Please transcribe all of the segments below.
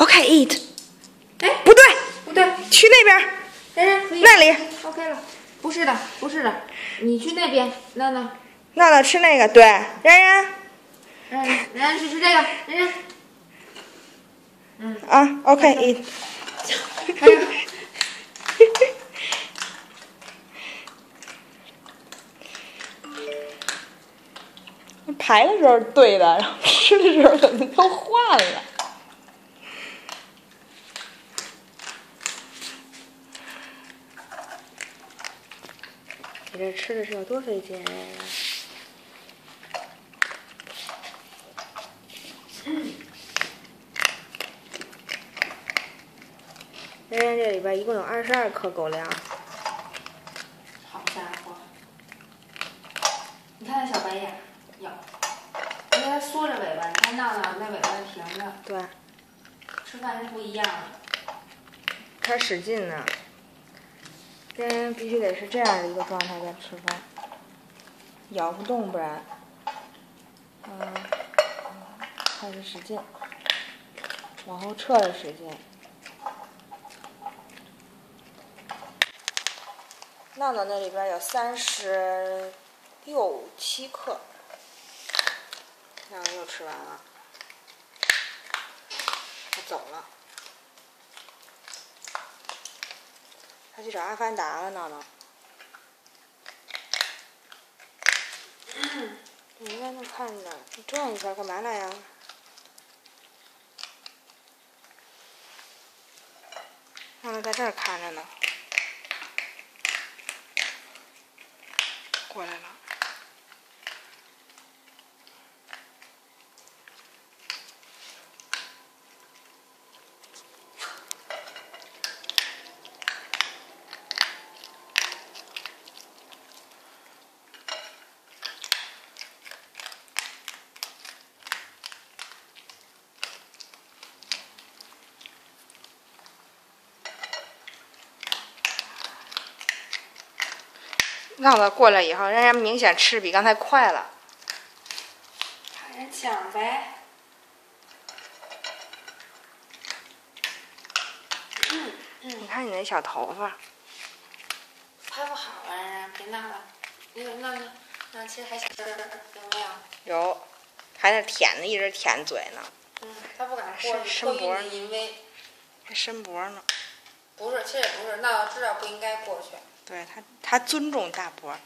OK eat。哎，不对，不对，去那边，那里。OK 了，不是的，不是的，你去那边，娜娜。娜娜吃那个，对，然然。然然然去吃这个，然然，啊，OK eat。排的时候是对的，然后吃的时候怎么都换了？这吃的是有多费劲呀？人家这里边一共有二十二颗狗粮，好家伙，你看那小白眼，咬，因为它缩着尾巴，你看闹闹那尾巴是平的，对，吃饭是不一样的。它使劲呢。这人必须得是这样的一个状态在吃饭，咬不动不然。嗯，开始使劲，往后撤着使劲。闹闹那里边有三十六七克，闹闹又吃完了，他走了。他去找阿凡达了，闹闹。你应该能看着，你转一圈干嘛来呀？闹闹在这儿看着呢，过来了。闹闹过来以后，让人明显吃比刚才快了。看人抢呗。你看你那小头发，拍不好啊，然然别闹了。那个闹闹，那其实还想吃，有没有？有，还在舔呢，一直舔嘴呢，嗯，他不敢过去，过于伸脖儿。还伸脖呢。不是，其实也不是，闹闹知道不应该过去，对他，他尊重大伯。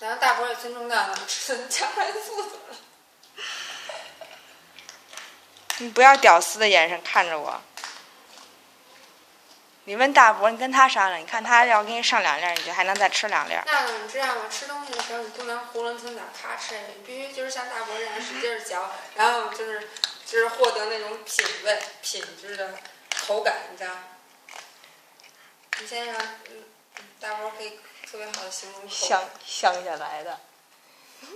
然后大伯也尊重闹闹，吃抢人肚子了。你不要屌丝的眼神看着我。你问大伯，你跟他商量，你看他要给你上两粒儿，你就还能再吃两粒儿。那你知道吗？吃东西的时候你不能囫囵吞枣咔吃下去，你必须就是像大伯这样使劲嚼，然后就是就是获得那种品味、品质的口感，你知道吗？你先让嗯大伯可以特别好的形容口乡。乡下来的，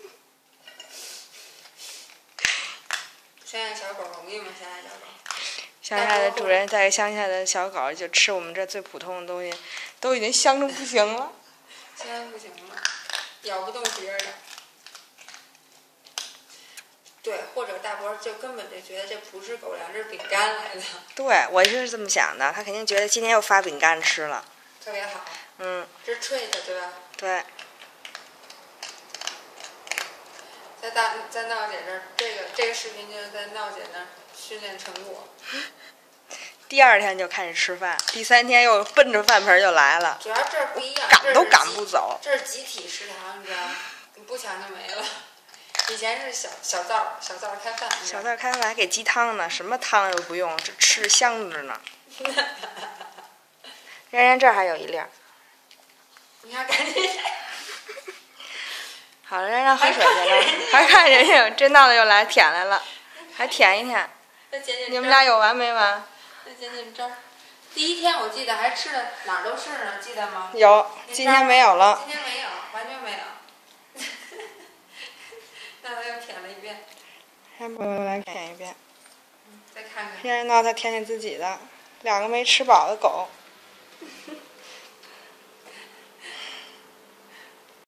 乡下小狗容易吗？乡下小狗。乡下的主人带乡下的小狗就吃我们这最普通的东西，都已经香的不行了。香的不行了，咬不动别人的。对，或者大伯就根本就觉得这不是狗粮，这是饼干来的，对，我就是这么想的，他肯定觉得今天又发饼干吃了。特别好。嗯，这是 treat 对吧？对，在大在闹姐这儿，这个这个视频就是在闹姐那儿训练成果。第二天就开始吃饭，第三天又奔着饭盆儿就来了，主要这儿不一样，赶都赶不走。这是集体食堂，你知道吗？你不抢就没了。以前是小小灶儿小灶儿开饭，小灶开饭还给鸡汤呢，什么汤都不用，这吃着香着呢。然然这儿还有一粒儿，你看赶紧。好了，然然喝水去了，还看人家真闹的又来舔来了，还舔一舔。再捡捡你们俩有完没完？再捡捡汁儿。第一天我记得还吃的哪儿都是呢，记得吗？有，今天没有了。今天没有，完全没有。那他又舔了一遍，让朋友来舔一遍，再看看。现在闹他舔舔自己的，两个没吃饱的狗。